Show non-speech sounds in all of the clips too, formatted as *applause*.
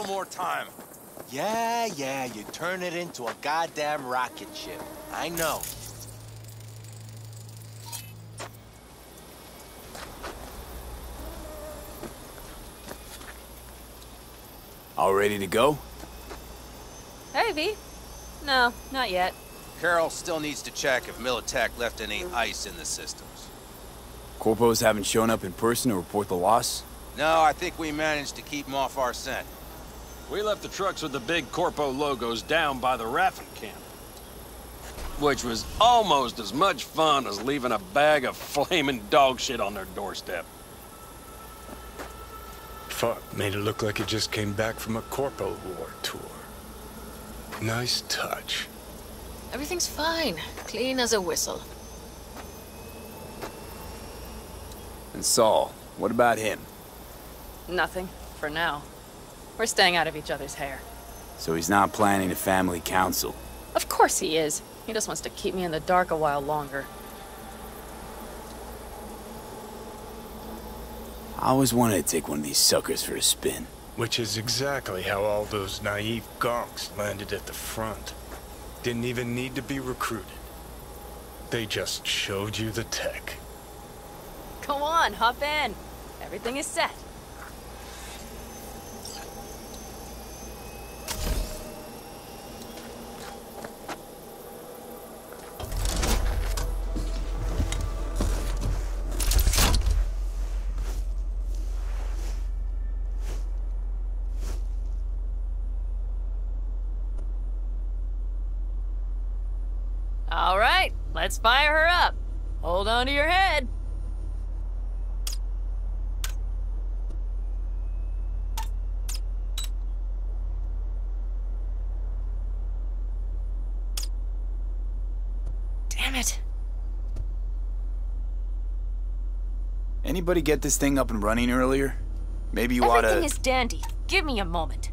little more time. Yeah, yeah, you turn it into a goddamn rocket ship. I know. All ready to go? Hey, V. No, not yet. Carol still needs to check if Militech left any ice in the systems. Corpos haven't shown up in person to report the loss? No, I think we managed to keep them off our scent. We left the trucks with the big Corpo logos down by the Raffen camp. Which was almost as much fun as leaving a bag of flaming dog shit on their doorstep. Fuck, made it look like it just came back from a Corpo War tour. Nice touch. Everything's fine. Clean as a whistle. And Saul, what about him? Nothing, for now. We're staying out of each other's hair. So he's not planning a family council? Of course he is. He just wants to keep me in the dark a while longer. I always wanted to take one of these suckers for a spin. Which is exactly how all those naive gonks landed at the front. Didn't even need to be recruited. They just showed you the tech. Go on, hop in. Everything is set. All right, let's fire her up. Hold on to your head. Damn it. Anybody get this thing up and running earlier? Maybe you Everything oughta... is dandy. Give me a moment.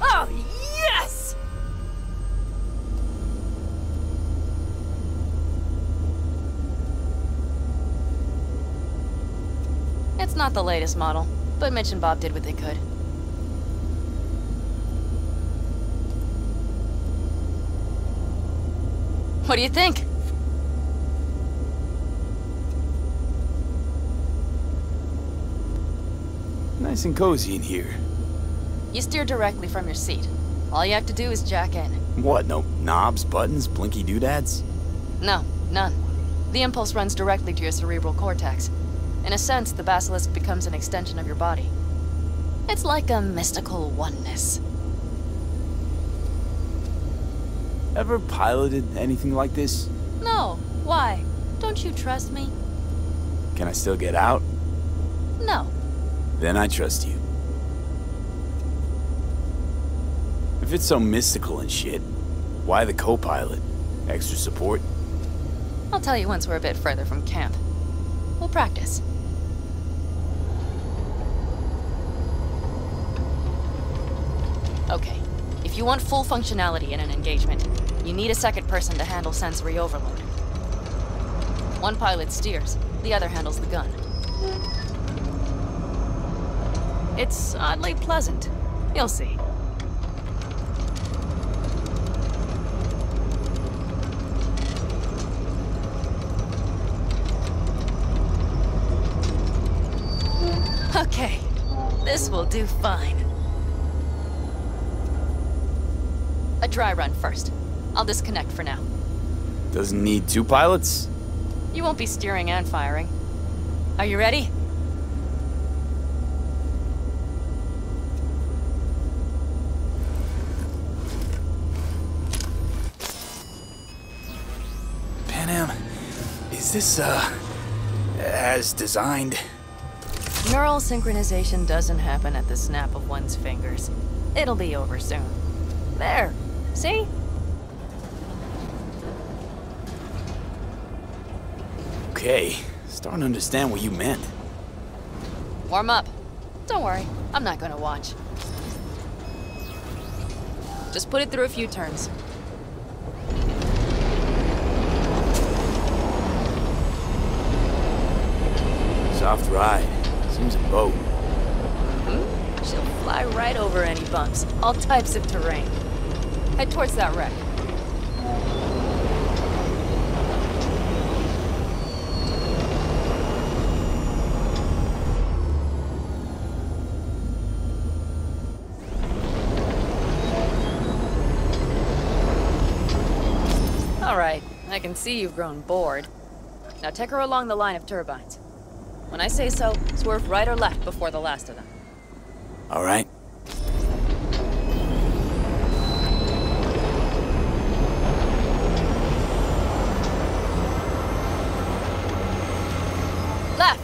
Oh, yes! It's not the latest model, but Mitch and Bob did what they could. What do you think? Nice and cozy in here. You steer directly from your seat. All you have to do is jack in. What, no knobs, buttons, blinky doodads? No, none. The impulse runs directly to your cerebral cortex. In a sense, the basilisk becomes an extension of your body. It's like a mystical oneness. Ever piloted anything like this? No, why? Don't you trust me? Can I still get out? No. Then I trust you. If it's so mystical and shit, why the co-pilot? Extra support? I'll tell you once we're a bit further from camp. We'll practice. Okay, if you want full functionality in an engagement, you need a second person to handle sensory overload. One pilot steers, the other handles the gun. It's oddly pleasant. You'll see. Okay, this will do fine. A dry run first. I'll disconnect for now. Doesn't need two pilots? You won't be steering and firing. Are you ready? Panam, is this, uh, as designed? Neural synchronization doesn't happen at the snap of one's fingers. It'll be over soon. There. See? Okay, starting to understand what you meant. Warm up. Don't worry, I'm not gonna watch. Just put it through a few turns. Soft ride. Seems a boat. Hmm? She'll fly right over any bumps, all types of terrain. Head towards that wreck. All right, I can see you've grown bored. Now take her along the line of turbines. When I say so, swerve right or left before the last of them. All right. Left!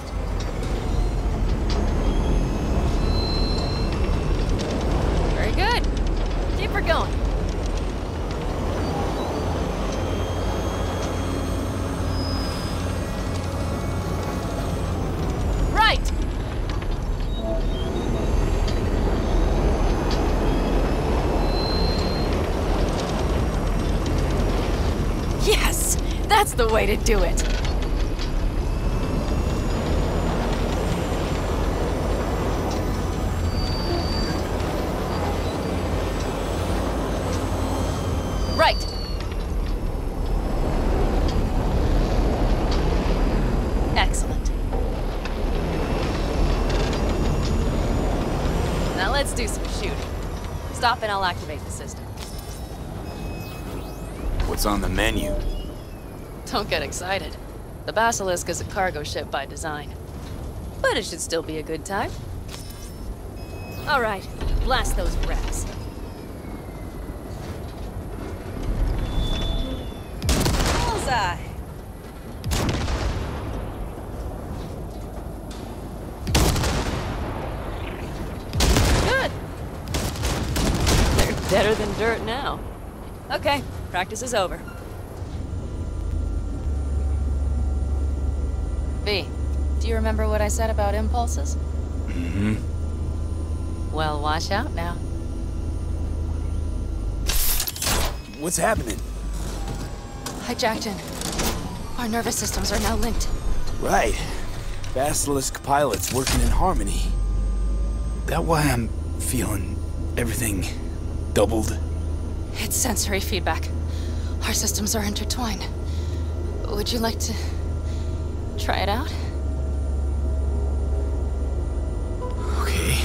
Very good. Keep her going. Right! Yes! That's the way to do it! Right. Excellent. Now let's do some shooting. Stop and I'll activate the system. What's on the menu? Don't get excited. The Basilisk is a cargo ship by design. But it should still be a good time. All right, blast those wrecks. Bullseye! Good. They're better than dirt now. Okay, practice is over. V, do you remember what I said about impulses? Mm-hmm. Well, watch out now. What's happening? Hijacked in. Our nervous systems are now linked. Right. Basilisk pilots working in harmony. That why I'm feeling everything doubled? It's sensory feedback. Our systems are intertwined. Would you like to try it out? Okay.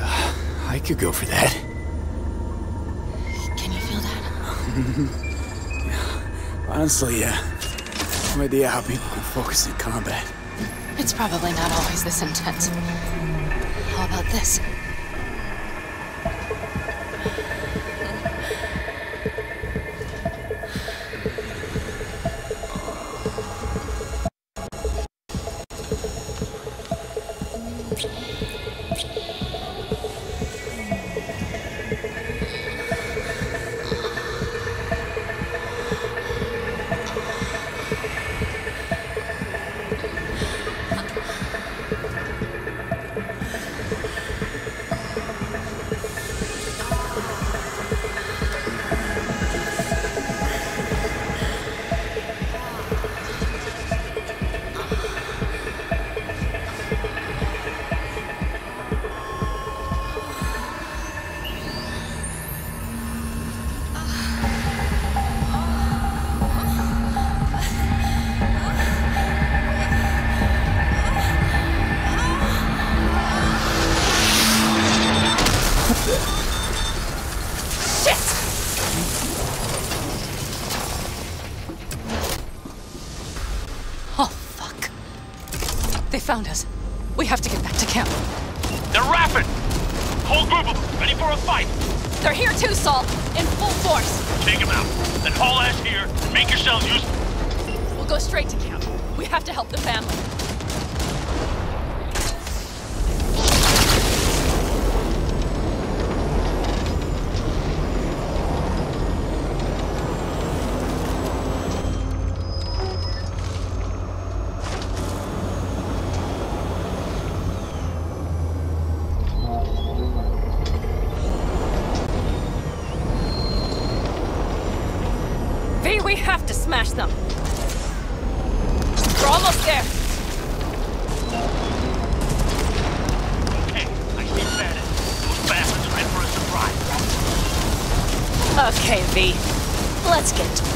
Uh, I could go for that. Can you feel that? *laughs* Honestly, uh, no idea how people can focus in combat. It's probably not always this intense. How about this? Found us. We have to get back to camp. They're rapid! Whole group of them, ready for a fight. They're here too, Saul. In full force. Take them out. Then haul ass here and make yourselves useful. We'll go straight to camp. We have to help the family. Let's get to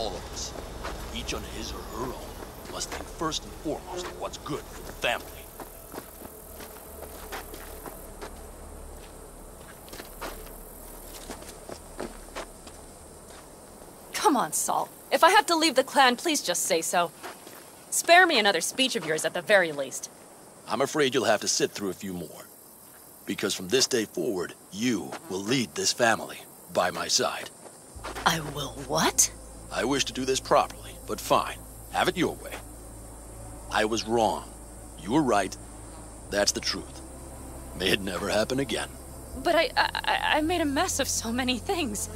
All of us, each on his or her own, must think first and foremost of what's good for the family. Come on, Saul. If I have to leave the clan, please just say so. Spare me another speech of yours at the very least. I'm afraid you'll have to sit through a few more. Because from this day forward, you will lead this family by my side. I will what? I wish to do this properly, but fine. Have it your way. I was wrong. You were right. That's the truth. May it never happen again. But I, I, I made a mess of so many things.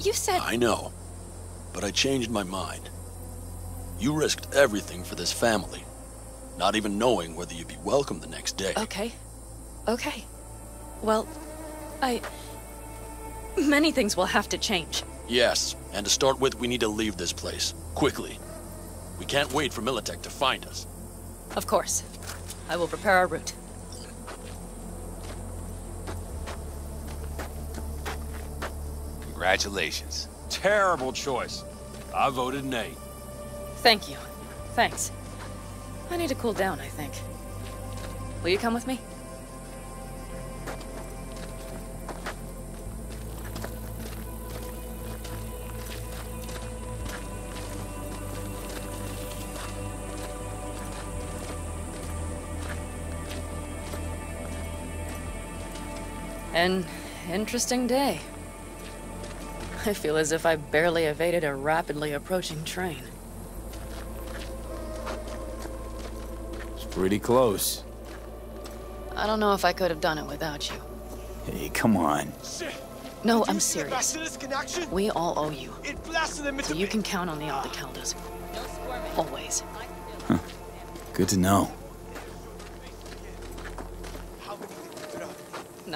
You said... I know. But I changed my mind. You risked everything for this family, not even knowing whether you'd be welcome the next day. Okay. Okay. Well, I... Many things will have to change. Yes, and to start with, we need to leave this place. Quickly. We can't wait for Militech to find us. Of course. I will prepare our route. Congratulations. Terrible choice. I voted nay. Thank you. Thanks. I need to cool down, I think. Will you come with me? An interesting day. I feel as if I barely evaded a rapidly approaching train. It's pretty close. I don't know if I could have done it without you. Hey, come on. No, I'm serious. We all owe you. It blasted them So you can count on the Aldecaldos. Always. Good to know.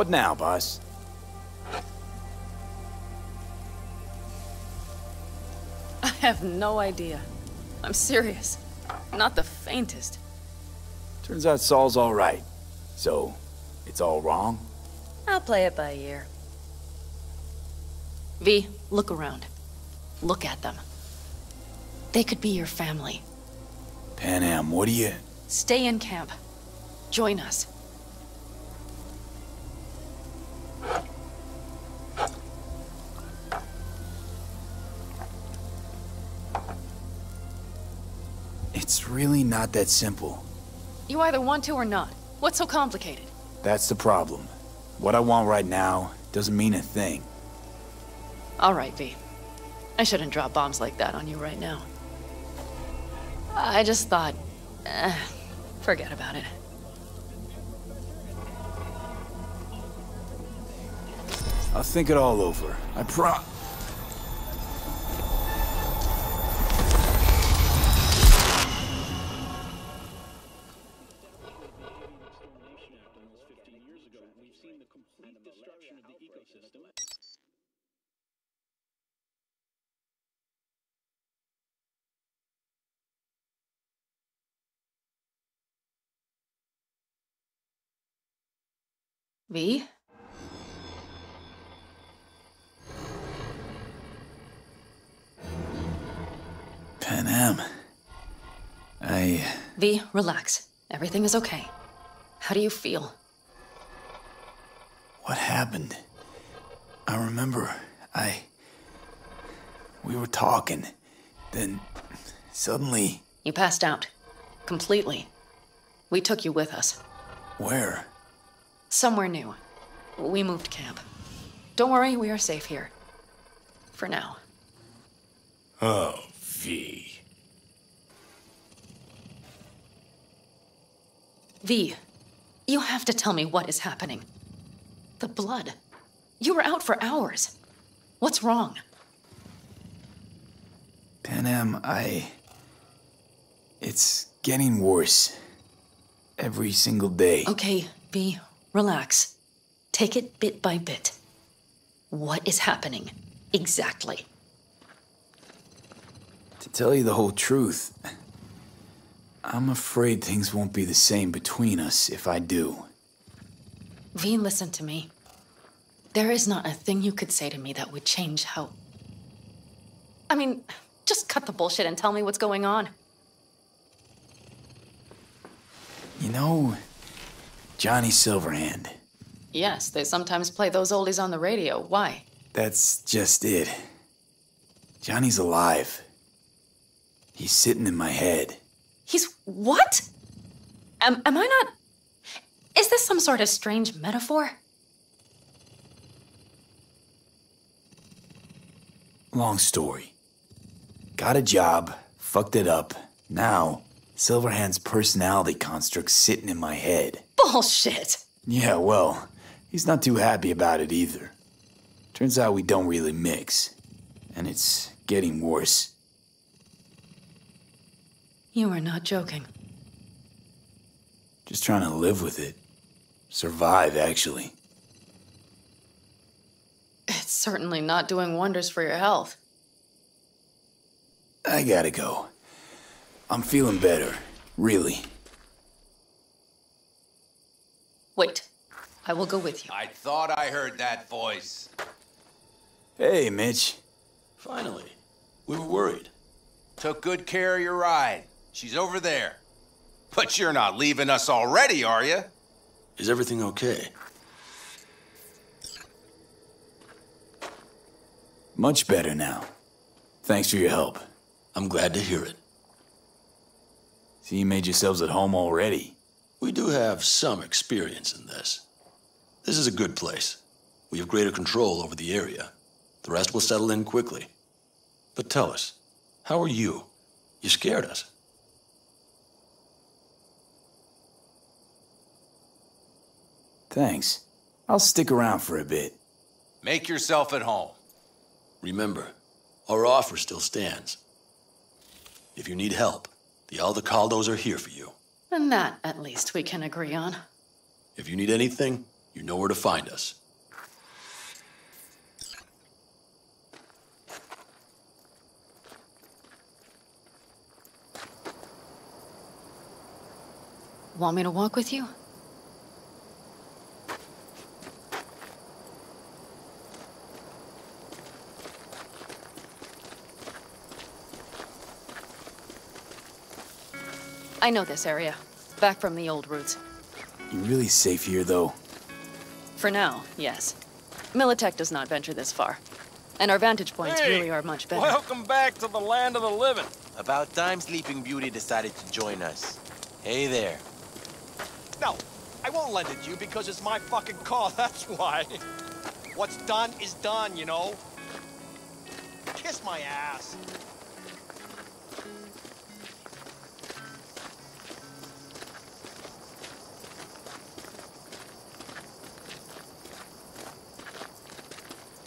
What now, boss? I have no idea. I'm serious. Not the faintest. Turns out Saul's all right. So, it's all wrong? I'll play it by ear. V, look around. Look at them. They could be your family. Panam, what do you... Stay in camp. Join us. really not that simple. You either want to or not. What's so complicated? That's the problem. What I want right now doesn't mean a thing. All right, V. I shouldn't drop bombs like that on you right now. I just thought... Eh, forget about it. I'll think it all over. I promise. V? Panam. I... V, relax. Everything is okay. How do you feel? What happened? I remember, I... We were talking. Then, suddenly... You passed out. Completely. We took you with us. Where? Somewhere new. We moved camp. Don't worry, we are safe here. For now. Oh, V. V, you have to tell me what is happening. The blood. You were out for hours. What's wrong? Panam, I... It's getting worse. Every single day. Okay, V, relax. Take it bit by bit. What is happening? Exactly. To tell you the whole truth, I'm afraid things won't be the same between us if I do. V, listen to me. There is not a thing you could say to me that would change how. I mean, just cut the bullshit and tell me what's going on. You know, Johnny Silverhand. Yes, they sometimes play those oldies on the radio. Why? That's just it. Johnny's alive. He's sitting in my head. He's what? Am, am I not. Is this some sort of strange metaphor? Long story. Got a job, fucked it up. Now, Silverhand's personality construct's sitting in my head. Bullshit! Yeah, well, he's not too happy about it either. Turns out we don't really mix. And it's getting worse. You are not joking. Just trying to live with it. Survive, actually. It's certainly not doing wonders for your health. I gotta go. I'm feeling better. Really. Wait. I will go with you. I thought I heard that voice. Hey, Mitch. Finally. We were worried. Took good care of your ride. She's over there. But you're not leaving us already, are you? Is everything okay? Much better now. Thanks for your help. I'm glad to hear it. See, you made yourselves at home already. We do have some experience in this. This is a good place. We have greater control over the area. The rest will settle in quickly. But tell us, how are you? You scared us. Thanks. I'll stick around for a bit. Make yourself at home. Remember, our offer still stands. If you need help, the Aldecaldos are here for you. And that, at least, we can agree on. If you need anything, you know where to find us. Want me to walk with you? I know this area. Back from the old routes. You're really safe here, though? For now, yes. Militech does not venture this far. And our vantage points Hey, really are much better. Welcome back to the land of the living. About time Sleeping Beauty decided to join us. Hey there. No, I won't lend it to you because it's my fucking car, *laughs* that's why. What's done is done, you know? Kiss my ass.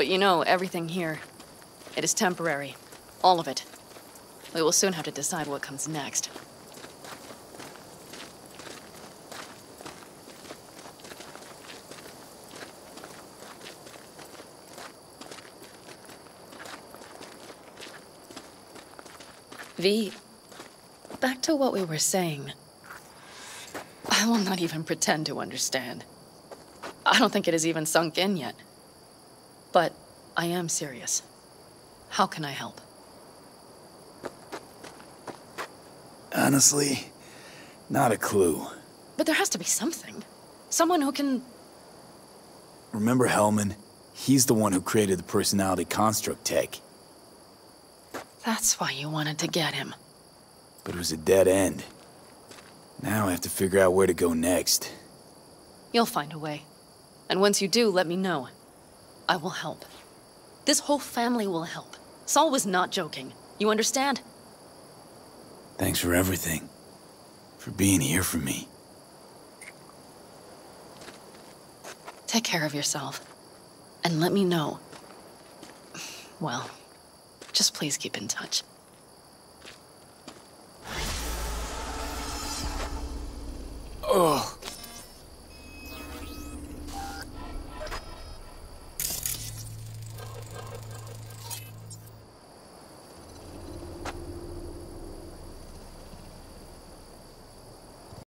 But you know, everything here, it is temporary. All of it. We will soon have to decide what comes next. V, back to what we were saying. I will not even pretend to understand. I don't think it has even sunk in yet. But I am serious. How can I help? Honestly, not a clue. But there has to be something. Someone who can. Remember Hellman? He's the one who created the personality construct tech. That's why you wanted to get him. But it was a dead end. Now I have to figure out where to go next. You'll find a way. And once you do, let me know. I will help. This whole family will help. Saul was not joking. You understand? Thanks for everything. For being here for me. Take care of yourself. And let me know. Well, just please keep in touch. Ugh.